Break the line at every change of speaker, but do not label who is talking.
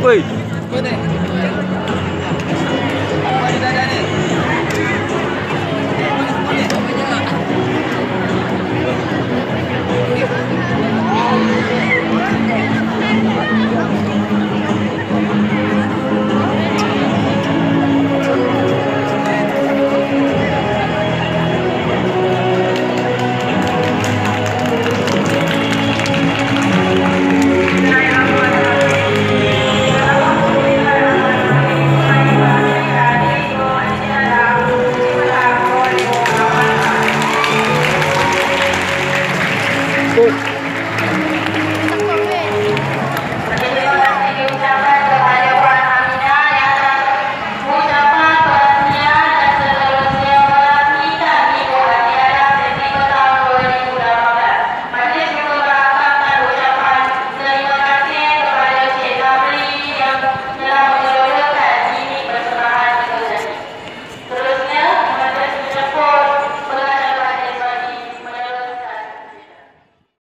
贵贵的。
Thank you.